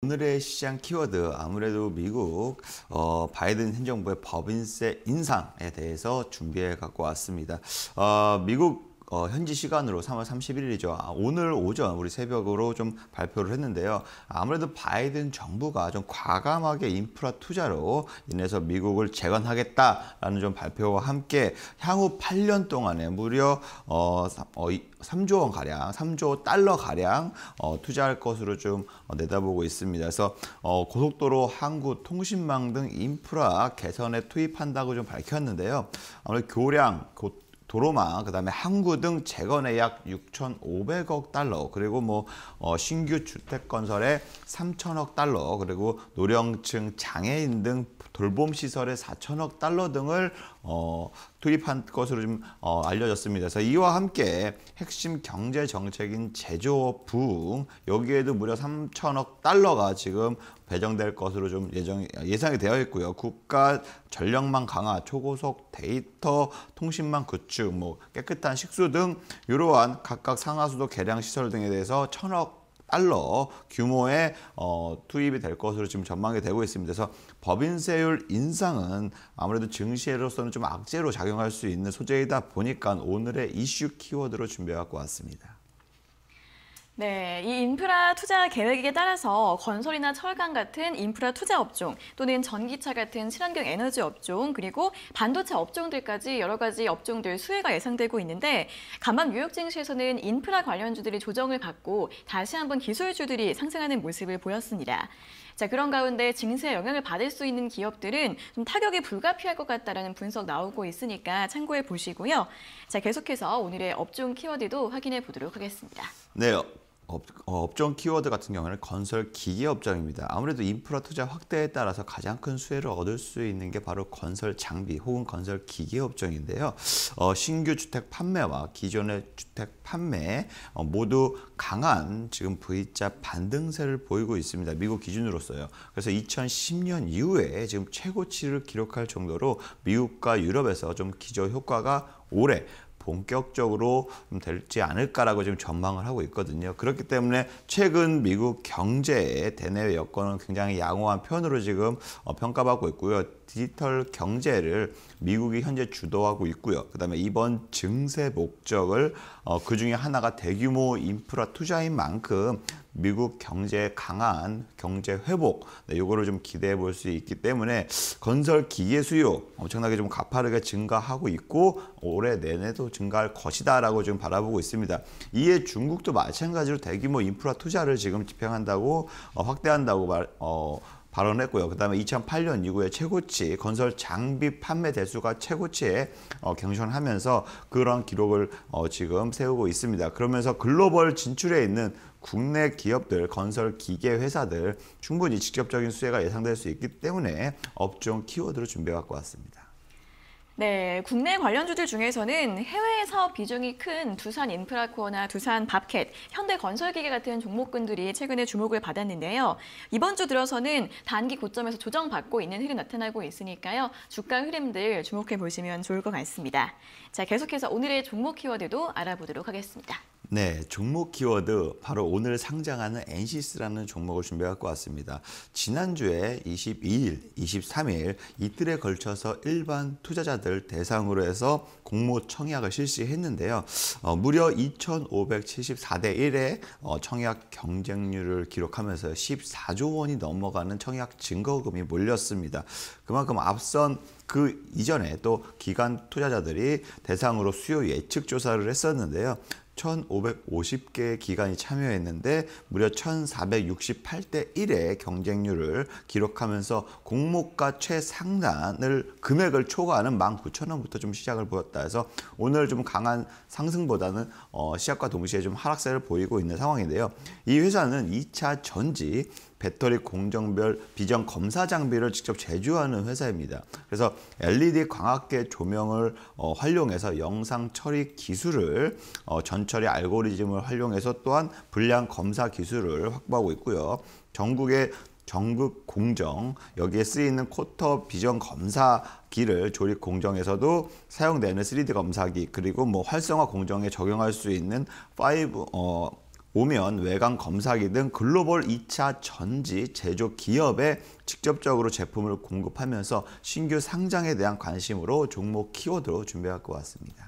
오늘의 시장 키워드 아무래도 미국 어, 바이든 행정부의 법인세 인상에 대해서 준비해 갖고 왔습니다. 어, 미국 어, 현지 시간으로 3월 31일이죠. 아, 오늘 오전 우리 새벽으로 좀 발표를 했는데요. 아무래도 바이든 정부가 좀 과감하게 인프라 투자로 인해서 미국을 재건하겠다라는 좀 발표와 함께 향후 8년 동안에 무려 어, 어, 3조 원 가량, 3조 달러 가량 어, 투자할 것으로 좀 어, 내다보고 있습니다. 그래서 어, 고속도로, 항구, 통신망 등 인프라 개선에 투입한다고 좀 밝혔는데요. 아무래도 교량, 곧 도로망, 그 다음에 항구 등 재건에 약 6,500억 달러, 그리고 뭐 어, 신규 주택 건설에 3천억 달러, 그리고 노령층 장애인 등 돌봄 시설에 4천억 달러 등을 어, 투입한 것으로 좀 어, 알려졌습니다. 그래서 이와 함께 핵심 경제 정책인 제조 부흥 여기에도 무려 3천억 달러가 지금 배정될 것으로 좀 예정 예상이 되어 있고요. 국가 전력망 강화, 초고속 데이터 통신망 구축, 뭐 깨끗한 식수 등 이러한 각각 상하수도 개량 시설 등에 대해서 천억 달러 규모의 어, 투입이 될 것으로 지금 전망이 되고 있습니다. 그래서 법인세율 인상은 아무래도 증시로서는 좀 악재로 작용할 수 있는 소재이다 보니까 오늘의 이슈 키워드로 준비해 갖고 왔습니다. 네, 이 인프라 투자 계획에 따라서 건설이나 철강 같은 인프라 투자 업종 또는 전기차 같은 친환경 에너지 업종 그리고 반도체 업종들까지 여러 가지 업종들 수혜가 예상되고 있는데 간밤 뉴욕 증시에서는 인프라 관련주들이 조정을 받고 다시 한번 기술주들이 상승하는 모습을 보였습니다. 자, 그런 가운데 증시에 영향을 받을 수 있는 기업들은 좀 타격이 불가피할 것 같다라는 분석 나오고 있으니까 참고해 보시고요. 자, 계속해서 오늘의 업종 키워드도 확인해 보도록 하겠습니다. 네, 업, 업종 키워드 같은 경우는 건설 기계 업종입니다. 아무래도 인프라 투자 확대에 따라서 가장 큰 수혜를 얻을 수 있는 게 바로 건설 장비 혹은 건설 기계 업종인데요. 어, 신규 주택 판매와 기존의 주택 판매 어, 모두 강한 지금 V자 반등세를 보이고 있습니다. 미국 기준으로서요. 그래서 2010년 이후에 지금 최고치를 기록할 정도로 미국과 유럽에서 좀 기저 효과가 올해 본격적으로 될지 않을까라고 지금 전망을 하고 있거든요. 그렇기 때문에 최근 미국 경제의 대내외 여건은 굉장히 양호한 편으로 지금 어, 평가받고 있고요. 디지털 경제를 미국이 현재 주도하고 있고요. 그다음에 이번 증세 목적을 어, 그 중에 하나가 대규모 인프라 투자인 만큼 미국 경제 강한 경제 회복 네, 요거를 좀 기대해 볼 수 있기 때문에 건설 기계 수요 엄청나게 좀 가파르게 증가하고 있고 올해 내내도 증가할 것이다라고 지금 바라보고 있습니다. 이에 중국도 마찬가지로 대규모 인프라 투자를 지금 집행한다고 어, 확대한다고 말 어, 발언했고요. 그다음에 2008년 이후에 최고치 건설 장비 판매 대수가 최고치에 어, 경신하면서 그런 기록을 어, 지금 세우고 있습니다. 그러면서 글로벌 진출에 있는 국내 기업들, 건설 기계 회사들 충분히 직접적인 수혜가 예상될 수 있기 때문에 업종 키워드로 준비해 갖고 왔습니다. 네, 국내 관련주들 중에서는 해외 사업 비중이 큰 두산 인프라코어나 두산 밥캣, 현대건설기계 같은 종목군들이 최근에 주목을 받았는데요. 이번 주 들어서는 단기 고점에서 조정받고 있는 흐름 나타나고 있으니까요. 주가 흐름들 주목해 보시면 좋을 것 같습니다. 자, 계속해서 오늘의 종목 키워드도 알아보도록 하겠습니다. 네, 종목 키워드 바로 오늘 상장하는 엔시스라는 종목을 준비해 갖고 왔습니다. 지난주에 22일, 23일 이틀에 걸쳐서 일반 투자자들 대상으로 해서 공모 청약을 실시했는데요. 어, 무려 2,574대 1의 어, 청약 경쟁률을 기록하면서 14조 원이 넘어가는 청약 증거금이 몰렸습니다. 그만큼 앞선 그 이전에 또 기관 투자자들이 대상으로 수요 예측 조사를 했었는데요. 1,550개 기관이 참여했는데 무려 1,468대 1의 경쟁률을 기록하면서 공모가 최상단을 금액을 초과하는 19,000원부터 좀 시작을 보였다 해서 오늘 좀 강한 상승보다는 어, 시작과 동시에 좀 하락세를 보이고 있는 상황인데요. 이 회사는 2차 전지 배터리 공정별 비전 검사 장비를 직접 제조하는 회사입니다. 그래서 LED 광학계 조명을 어, 활용해서 영상 처리 기술을 어, 전처리 알고리즘을 활용해서 또한 불량 검사 기술을 확보하고 있고요. 전국의 전극 공정 여기에 쓰이는 쿼터 비전 검사기를 조립 공정에서도 사용되는 3D 검사기 그리고 뭐 활성화 공정에 적용할 수 있는 5 어, 오면 외관 검사기 등 글로벌 2차 전지 제조 기업에 직접적으로 제품을 공급하면서 신규 상장에 대한 관심으로 종목 키워드로 준비할 것 같습니다.